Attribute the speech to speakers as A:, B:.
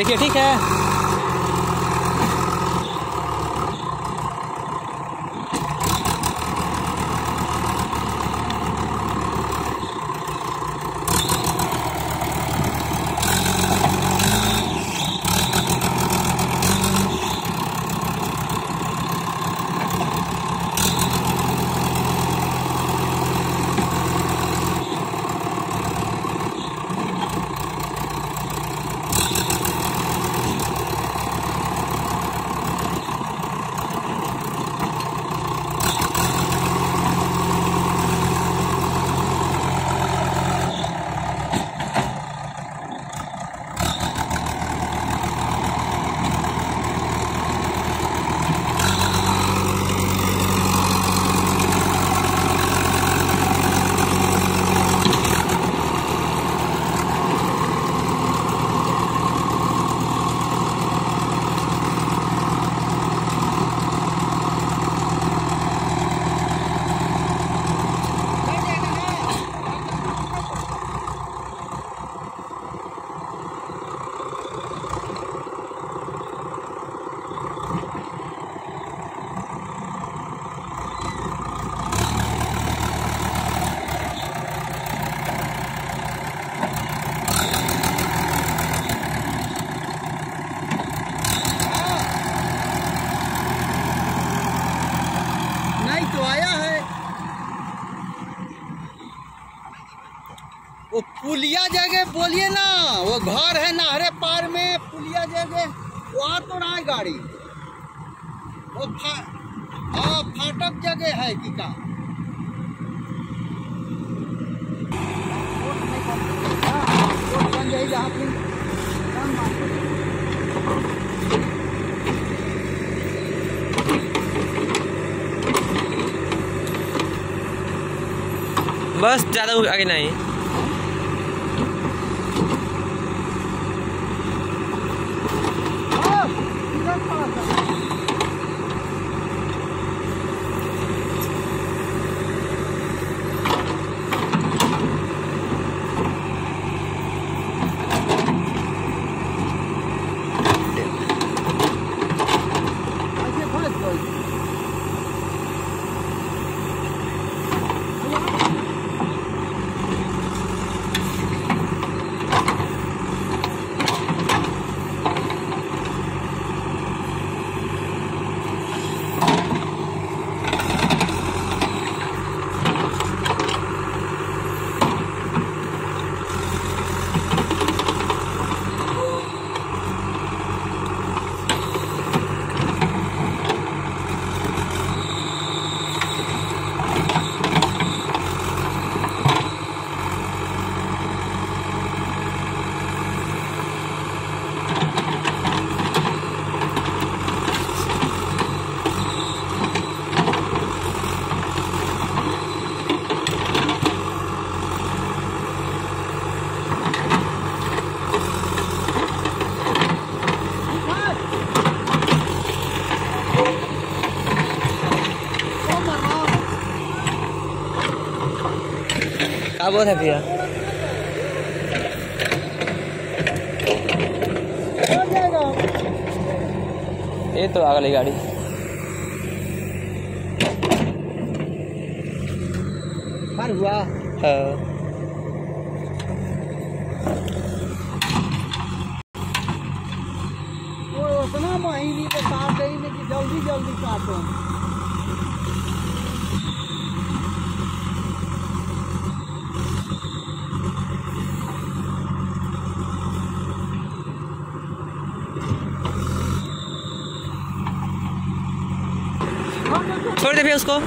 A: देखिए ठीक है।
B: वो पुलिया जगह बोलिए ना वो घर है नहरे पार में पुलिया जगह वहाँ तो रहा है गाड़ी वो फा, हाँ फाटक जगह है कि का ना।
A: बस ज़्यादा आगे नहीं
B: 对。
A: क्या बोल है भैया? ये तो आ गई गाड़ी।
B: पार हुआ।
A: हाँ।
B: वो उतना महीनी के काट रही कि जल्दी जल्दी काटो
A: छोड़ दे भैया उसको।